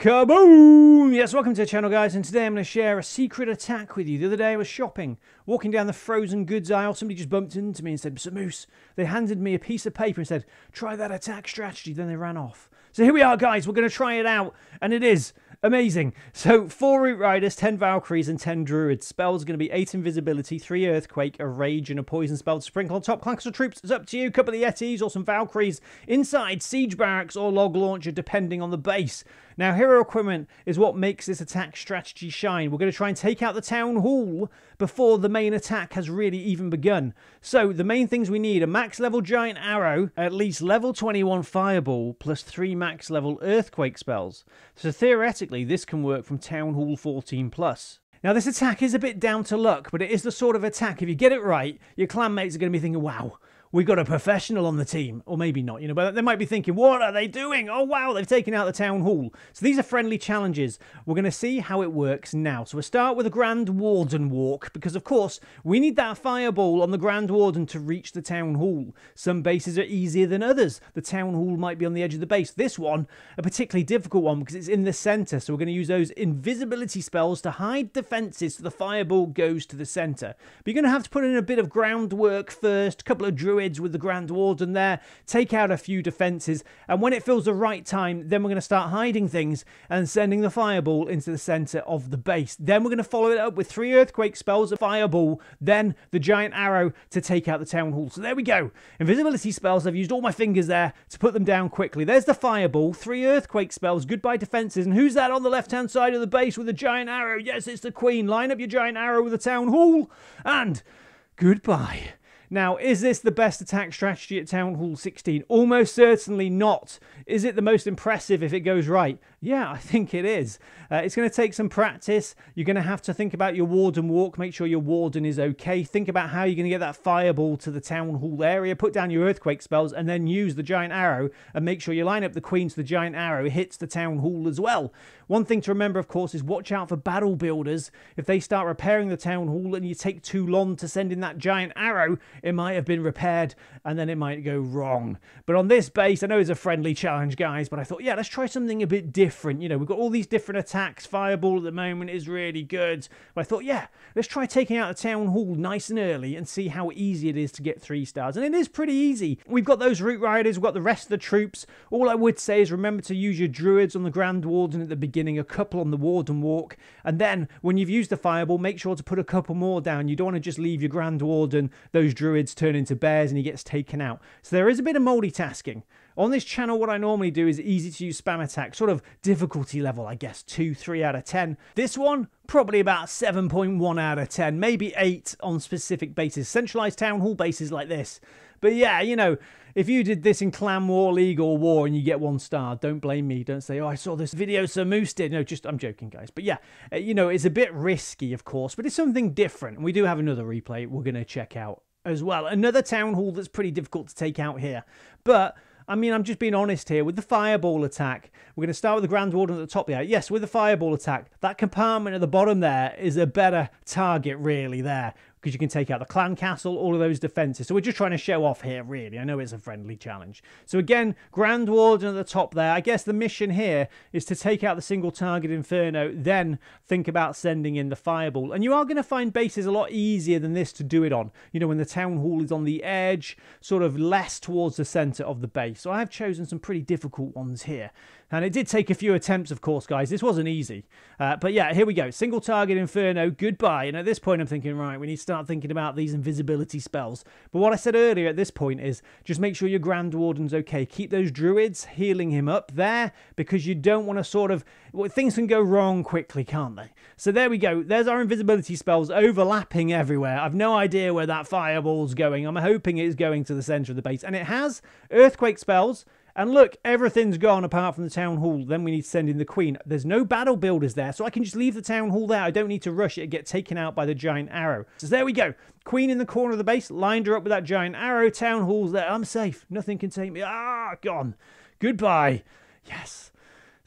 Kaboom! Yes, welcome to the channel, guys, and today I'm going to share a secret attack with you. The other day I was shopping, walking down the frozen goods aisle, somebody just bumped into me and said, Mr. Moose, they handed me a piece of paper and said, try that attack strategy, then they ran off. So here we are, guys, we're going to try it out, and it is Amazing. So, four Root Riders, 10 Valkyries, and 10 Druids. Spells are going to be 8 Invisibility, 3 Earthquake, a Rage, and a Poison spell to sprinkle on top. Clan Castle troops, it's up to you. Couple of Yetis or some Valkyries inside Siege Barracks or Log Launcher, depending on the base. Now, hero equipment is what makes this attack strategy shine. We're going to try and take out the Town Hall before the main attack has really even begun. So, the main things we need a max level Giant Arrow, at least level 21 Fireball, plus 3 max level Earthquake spells. So, theoretically, this can work from Town Hall 14 plus. Now, this attack is a bit down to luck, but it is the sort of attack, if you get it right, your clanmates are going to be thinking, wow, we got a professional on the team. Or maybe not, you know, but they might be thinking, what are they doing? Oh, wow, they've taken out the town hall. So these are friendly challenges. We're going to see how it works now. So we'll start with a Grand Warden walk, because of course, we need that fireball on the Grand Warden to reach the town hall. Some bases are easier than others. The town hall might be on the edge of the base. This one, a particularly difficult one because it's in the center. So we're going to use those invisibility spells to hide defenses so the fireball goes to the center. But you're going to have to put in a bit of groundwork first, a couple of druids druids with the Grand Warden there, take out a few defences, and when it feels the right time, then we're going to start hiding things and sending the Fireball into the centre of the base. Then we're going to follow it up with three Earthquake spells, a Fireball, then the Giant Arrow to take out the Town Hall. So there we go. Invisibility spells, I've used all my fingers there to put them down quickly. There's the Fireball, three Earthquake spells, goodbye defences, and who's that on the left-hand side of the base with the Giant Arrow? Yes, it's the Queen. Line up your Giant Arrow with the Town Hall, and goodbye. Now, is this the best attack strategy at Town Hall 16? Almost certainly not. Is it the most impressive if it goes right? Yeah, I think it is. Uh, it's going to take some practice. You're going to have to think about your warden walk, make sure your warden is okay. Think about how you're going to get that fireball to the Town Hall area. Put down your earthquake spells and then use the giant arrow and make sure you line up the queen so the giant arrow hits the Town Hall as well. One thing to remember, of course, is watch out for battle builders. If they start repairing the Town Hall and you take too long to send in that giant arrow, it might have been repaired and then it might go wrong. But on this base, I know it's a friendly challenge, guys, but I thought, yeah, let's try something a bit different. You know, we've got all these different attacks. Fireball at the moment is really good. But I thought, yeah, let's try taking out the Town Hall nice and early and see how easy it is to get three stars. And it is pretty easy. We've got those Root Riders, we've got the rest of the troops. All I would say is remember to use your Druids on the Grand Warden at the beginning, a couple on the Warden Walk. And then when you've used the Fireball, make sure to put a couple more down. You don't want to just leave your Grand Warden, those Druids turn into bears and he gets taken out. So there is a bit of multitasking. On this channel, what I normally do is easy to use spam attack, sort of difficulty level, I guess, 2, 3 out of 10. This one, probably about 7.1 out of 10, maybe 8 on specific bases, centralized town hall bases like this. But yeah, you know, if you did this in Clan War, League, or War and you get one star, don't blame me. Don't say, oh, I saw this video Sir Moose did. No, just, I'm joking, guys. But yeah, uh, you know, it's a bit risky, of course, but it's something different. And we do have another replay we're going to check out as well. Another town hall that's pretty difficult to take out here. But I mean, I'm just being honest here. With the fireball attack, we're going to start with the Grand Warden at the top there. Yes, with the fireball attack, that compartment at the bottom there is a better target, really, there because you can take out the clan castle, all of those defenses. So we're just trying to show off here, really. I know it's a friendly challenge. So again, Grand Warden at the top there. I guess the mission here is to take out the single target Inferno, then think about sending in the Fireball. And you are going to find bases a lot easier than this to do it on. You know, when the Town Hall is on the edge, sort of less towards the centre of the base. So I have chosen some pretty difficult ones here. And it did take a few attempts, of course, guys. This wasn't easy. Uh, but yeah, here we go. Single target Inferno, goodbye. And at this point, I'm thinking, right, we need to start thinking about these invisibility spells. But what I said earlier at this point is just make sure your Grand Warden's okay. Keep those druids healing him up there because you don't want to sort of... Well, things can go wrong quickly, can't they? So there we go. There's our invisibility spells overlapping everywhere. I've no idea where that fireball's going. I'm hoping it's going to the center of the base. And it has earthquake spells, and look, everything's gone apart from the town hall. Then we need to send in the queen. There's no battle builders there, so I can just leave the town hall there. I don't need to rush it and get taken out by the giant arrow. So there we go. Queen in the corner of the base, lined her up with that giant arrow. Town hall's there. I'm safe. Nothing can take me. Ah, gone. Goodbye. Yes.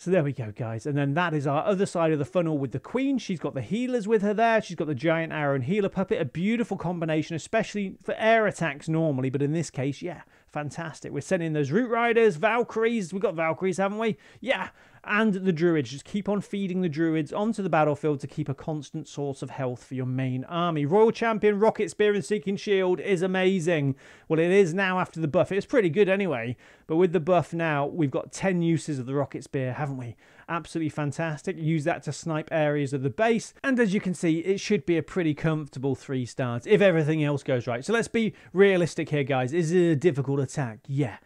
So there we go, guys. And then that is our other side of the funnel with the Queen. She's got the healers with her there. She's got the Giant Arrow and Healer Puppet. A beautiful combination, especially for air attacks normally. But in this case, yeah, fantastic. We're sending those Root Riders, Valkyries. We've got Valkyries, haven't we? Yeah. And the druids. Just keep on feeding the druids onto the battlefield to keep a constant source of health for your main army. Royal Champion Rocket Spear and Seeking Shield is amazing. Well, it is now after the buff. It's pretty good anyway, but with the buff now, we've got 10 uses of the Rocket Spear, haven't we? Absolutely fantastic. Use that to snipe areas of the base, and as you can see, it should be a pretty comfortable three stars if everything else goes right. So let's be realistic here, guys. Is it a difficult attack? Yeah.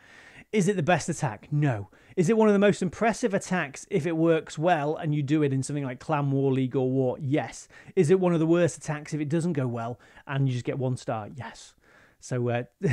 Is it the best attack? No. Is it one of the most impressive attacks if it works well and you do it in something like Clan War, League or War? Yes. Is it one of the worst attacks if it doesn't go well and you just get one star? Yes. So uh,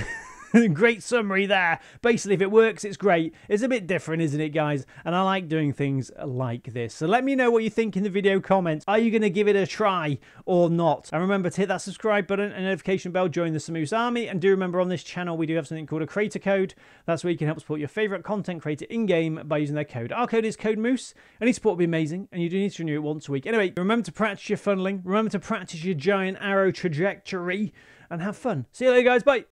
great summary there. Basically, if it works, it's great. It's a bit different, isn't it, guys? And I like doing things like this. So let me know what you think in the video comments. Are you going to give it a try or not? And remember to hit that subscribe button and notification bell, join the Sir Moose Army. And do remember on this channel, we do have something called a creator code. That's where you can help support your favorite content creator in-game by using their code. Our code is code Moose. Any support would be amazing, and you do need to renew it once a week. Anyway, remember to practice your funneling. Remember to practice your giant arrow trajectory and have fun. See you later, guys. Bye.